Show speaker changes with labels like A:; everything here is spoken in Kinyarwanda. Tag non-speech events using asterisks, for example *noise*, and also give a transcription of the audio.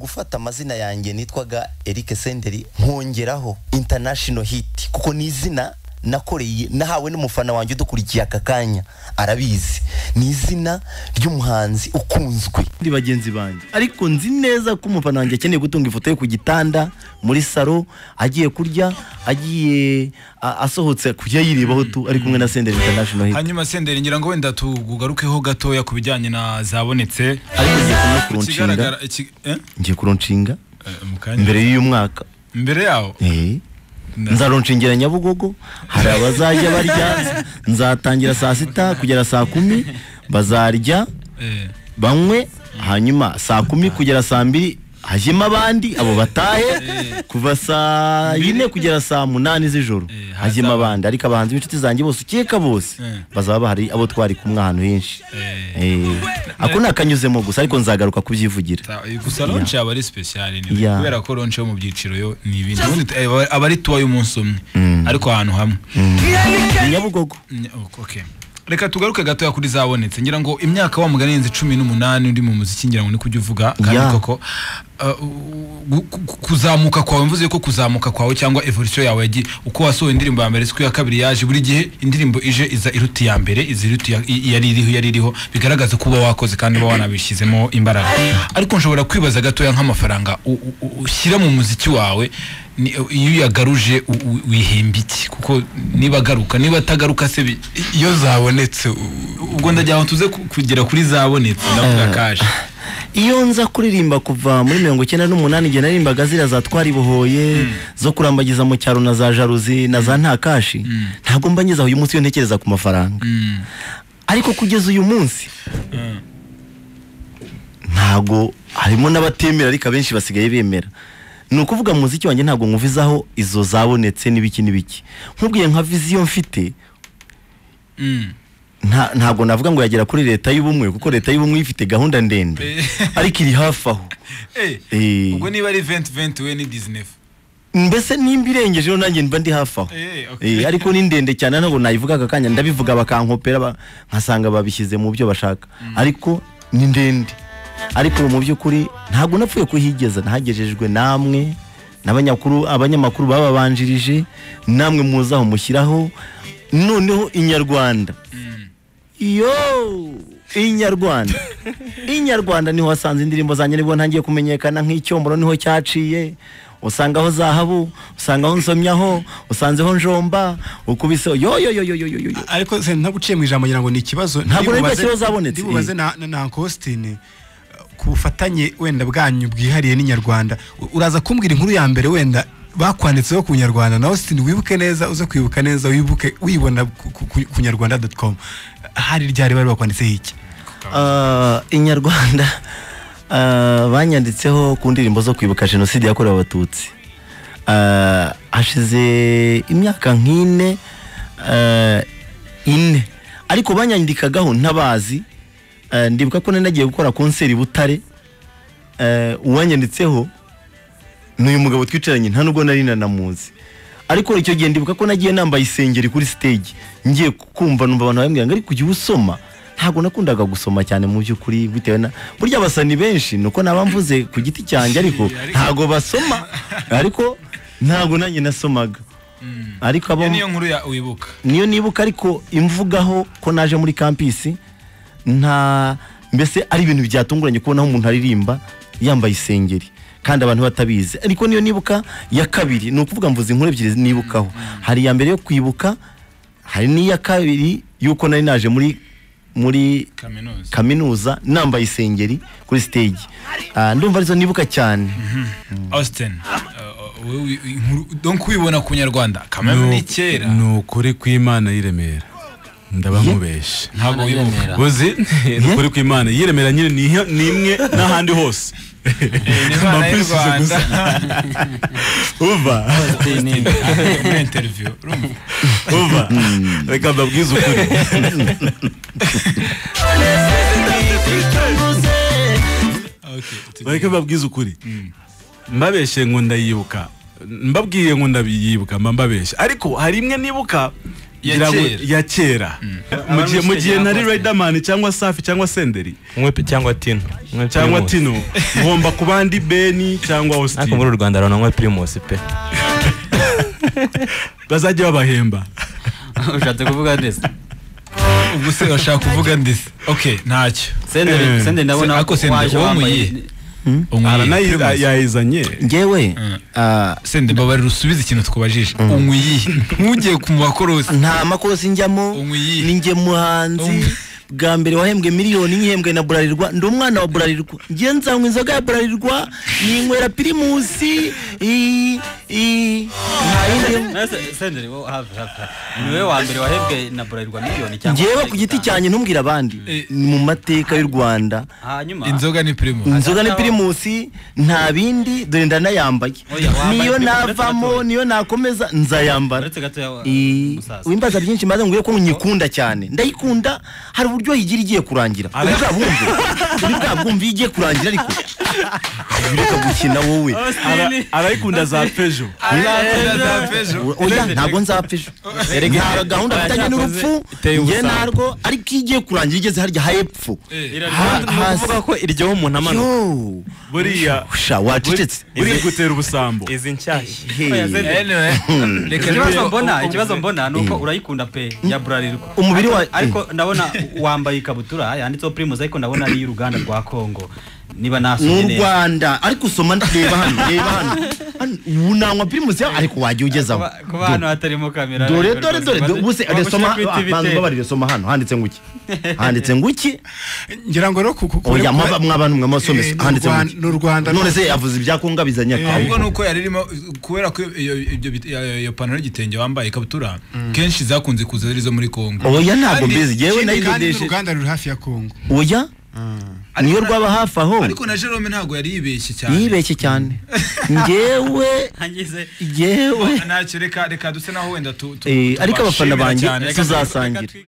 A: gufata amazina yanjye nitwaga Eric Senderi nkongeraho international hit. Kuko ni izina nakoreye nahawe n'umufana wanjye udukurikiye aka kanya. Arabizi. Ni izina ry'umuhanzi ukunzwe.
B: Ndi bagenzi banjye. Ariko nzi neza ko umufana wanjye akeneye gutunga ifoto ye ku gitanda muri salo agiye kurya agiye asohotse kujya yirebaho tu ari kumwe na senderi international hit.
C: Hanyuma senderi ngira ngo wenda tugarukeho gatoya ku bijyanye na zabonetse.
B: Ariko ngiye kuronshinga
C: eh?
B: ngiye kuronshinga
C: Eh, mu kanya.
B: mbere y'uyu mwaka.
C: Mbere yaho?
B: Nzaronshingira nyabugogo. Hari abazajya barya. Nzatangira saa sita kugera saa kumi. Bazarya.
C: Eh,
B: banywe. Hanyuma saa kumi kugera saa mbiri. Hajyemo abandi abo batahe kuva saa yine kugera saa munani z'ijoro.
C: Eh,
B: hajyemo
C: hazaba-
B: abandi ariko abahanzi b'inshuti zanjye bose ukeka bose
C: Eh.
B: bazaba bahari abo twari kumwe ahantu henshi.
C: Eh.
B: Eh, ako ni akanyuzemo gusa ariko nzagaruka kubyivugira.
C: Gusa lonche aba ari special ni
B: Yeah.
C: kubera ko lonche yo mu byiciro yo ni ibindi. Eh, aba- ari tuwa y'umunsi umwe ariko ahantu hamwe.
B: Ni nyabugogo.
C: Reka tugaruke gatoya kuri zabonetse ngira ngo imyaka wa mugani yenze cumi n'umunani uri mu muziki ngira ngo ni kujya uvuga kandi koko kuzamuka kwawe mvuze ko kuzamuka kwawe cyangwa evolution yawe yagiye uko wasohoye indirimbo ya mbere siko iya kabiri yaje buri gihe indirimbo ije iza iruta iya mbere iza iruta iyari iriho iyari iriho bigaragaza ko uba wakoze kandi uba wanabishyizemo imbaraga. Ariko nshobora kwibaza gatoya nk'amafaranga ushyira mu muziki wawe iyo uyagaruje wihemba iki? Kuko niba agaruka niba atagaruka se
D: iyo zabonetse
C: ubwo ndagira ngo tuze ku- kugera kuri zabonetse ndavuga kaje.
B: Iyo nza kuririmba kuva muri mirongo icyenda n'umunani igihe naririmbaga ziriya za twaribohoye zo kurambagiza mu cyaro na za jaruzi na za ntakashi ntabwo mba ngeze aho uyu munsi iyo ntekereza ku mafaranga. Ariko kugeza uyu munsi ntabwo harimo n'abatemera ariko abenshi basigaye bemera. Ni ukuvuga mu muziki wanjye ntabwo nkuvizaho izo zabonetse n'ibiki n'ibiki. Nkubwiye nka viziyo mfite ntabwo navuga ngo yagera kuri leta y'ubumwe kuko leta y'ubumwe ifite gahunda ndende.
C: Eh.
B: ariko iri hafi aho. *laughs*
C: Eh,
B: Eh.
C: ubwo niba ari 2020 we ni 19
B: mbese nimba irengejeho nanjye mba ndi hafi aho. Ariko ni ndende cyane ntabwo nayivuga aka kanya. Ndabivuga bakankopera ba- nkasanga babishyize mu byo bashaka. Ariko ni ndende. Ariko mu by'ukuri ntabwo napfuye kuhigeza. Nahagejejwe namwe n'abanyamakuru abanyamakuru bababanjirije. Namwe muzaho mushyiraho. Noneho inyarwanda yo! Inyarwanda. *laughs* Inyarwanda ni ho wasanze indirimbo zanjye ni bwo ntangiye kumenyekana nk'icyomboro ni ho cyaciye. Usangaho zahabu usangaho nsomyaho usanzeho njomba ukubise yo yo yo yo yo yo yo.
D: Ariko se ntaguciye mu ijambo ngira ngo ni ikibazo.
B: Ntabwo nari ikibazo zabonetse.
D: ndibubaze na na- na Costin ku bufatanye wenda bwanyu bwihariye n'inyarwanda. Uraza kumbwira inkuru ya mbere wenda bakwanditseho ku nyarwanda. Nawe Austin wibuke neza uze kwibuka neza wibuke wibona ku nyarwanda.com hari ryari bari bakwanditseho iki?
B: Ah, inyarwanda ah, banyanditseho ku ndirimbo zo kwibuka jenoside yakorewe abatutsi. Ah, hashize imyaka nk'ine ine. Ariko banyandikagaho ntabazi ndibuka ko nagiye gukora konseri butare uwanyanditseho ni uyu mugabo twicaranye nta nubwo nari nanamuzi. Ariko icyo gihe ndibuka ko nagiye nambaye isengeri kuri stage. Ngiye kumva numva abantu bambwira ngo ariko ujya usoma? Ntabwo nakundaga gusoma cyane mu by'ukuri bitewe na burya basa ni benshi nuko naba mvuze ku giti cyanjye ariko ntabwo basoma. Ariko ntabwo nanjye nasomaga ariko abo
C: Iyo niyo nkuru ya wibuka.
B: niyo nibuka ariko imvugaho ko naje muri kampisi nta mbese ari ibintu byatunguranye kubona aho umuntu aririmba yambaye isengeri. Kandi abantu batabizi. Ariko niyo nibuka ya kabiri ni ukuvuga mvuze inkuru ebyiri nibukaho. Hari iya mbere yo kwibuka hari n'iya kabiri y'uko nari naje muri muri
C: kaminuza.
B: nambaye isengeri kuri stage. Ah, ndumva ari zo nibuka cyane.
C: Austin uh, uh, wewe inkuru donc wibona ku nyarwanda. Kameme ni kera.
E: ni ukuri kw'imana y'iremera. Ndaba nkubeshe
C: ntabwo wibuka
E: uzi? Ni ukuri kw'imana y'iremera nyine ni imwe n'ahandi hose.
C: Ni Imana y'u Rwanda. *laughs*
E: Uva. Uva. Reka mbabwize ukuri.
C: Okay.
E: Reka mbabwize ukuri. Mbabeshye ngo ndayibuka. Mbabwiye ngo ndayibuka. Mba mbabeshye ariko hari imwe nibuka
C: Ya kera.
E: kera. Mu gihe- nari Riderman cyangwa Safi cyangwa Senderi.
F: Cyangwa tino.
E: Cyangwa. Tino. Ngomba *laughs* kuba ndi Beni cyangwa
F: ariko
E: Austin
F: muri uru rwanda abantu banywa primus pe. *laughs*
E: Bazajya babahemba. *laughs*
G: Ushatse kuvuga neza
C: ubwo se bashaka kuvuga ndetse okay ntacyo.
G: Senderi
E: Eh.
G: ndabona
C: Ariko
G: waje wambaye
C: Unywiye. Primus.
E: yayizanye.
B: Ngewe. Ah,
C: sende mbabarira usubize ikintu twabajije unywa iyihe ntugiye ku makorosi.
B: Nta makorosi njyamo.
C: Unywa iyihe?
B: ni njye muhanzi. Bwa mbere wahembwe miliyoni nyihembwe na burarirwa. Ndi umwana wa burarirwa. Ngiye nzanywa inzoga ya burarirwa. Ninywera pirimusi.
G: Senderi wowe hafi hafi hafi. ni wowe wa mbere wahembwe na burarirwa miliyoni cyangwa
B: ngewe ku giti cyanjye ntumbwire abandi
C: Eh.
B: ni mu mateka y'u rwanda.
G: Hanyuma.
C: Inzoga ni primus.
B: Inzoga ni pirimusi nta bindi dore ndanayambaye. Niyo navamo niyo nakomeza nzayambara. Wimbaza byinshi maze ngwire ko nyikunda cyane. Ndayikunda hari uburyo yigira igiye kurangira. Uri bwabwumve uri bwabwumve iyo igiye kurangira ariko. Bireka gukina wowe.
E: Ara- arayikunda za pejo.
B: Oya ntabwo nzapfa ejo. Nta gahunda mfitanye n'urupfu njye narwo ariko iyo igiye kurangira igeze harya hepfo Ha-
F: ni
B: hasi.
F: ko iryoha umuntu amanuka
E: buriya.
B: Wacecetse.
E: Buriya gutera ubusambo.
F: Izi nshyashya
C: reka
G: ikibazo
C: rero-
G: mbona ikibazo mbona ni uko urayikunda pe ya burarirwa
B: Umubiri wa-
G: Ariko- ndabona wambaye ikabutura yanditseho primus ariko ndabona ari iy'uruganda rwa kongo niba
B: ni
G: nasomye
B: u
G: neza.
B: Rwanda. Ariko usoma reba hano reba hano. *laughs* Hano, ubu nanywa pirimusi yawe ariko wajya ugezaho
G: Kuba- kuba hano hatarimo kamera.
B: Dore
G: ariko
B: dore
G: rwose
B: dore.
G: Maze-
B: ubuse
G: wagushyira
B: soma
G: kuri TV
B: banza
G: te.
B: mbabarire soma hano. Handitse nguki. Handitse nguki.
D: Ngira ngo rero ku- ku-
B: oya
D: ku-
B: mwaba mwabantu mwe
D: Eh,
B: mwasomese
D: ni
B: handitse
D: u Rwanda-
B: nguki.
D: ni u Rwanda
B: none se yavuze ibya konga bizanye
C: ahubwo ni uko yari irimo kubera ko iyo- ibyo bit- iyo iyo pantaro y'igitenge wambaye ikabutura kenshi zakunze kuza ari izo muri kongo
B: oya ntabwo
C: Kandi-
B: mbizi. Yewe
D: ikindi kandi
B: nayidodeshe
D: n'uruganda ruri hafi ya kongo
B: oya? Niyo rwaba hafi aho.
C: Ariko na jerome ntabwo yari yibeshye cyane.
B: Yibeshye cyane. Ngewe. *laughs* Ngewe.
C: Ntacyo reka reka duse naho wenda tu- tu-
B: Eh, ariko abafana banjye tuzasangira.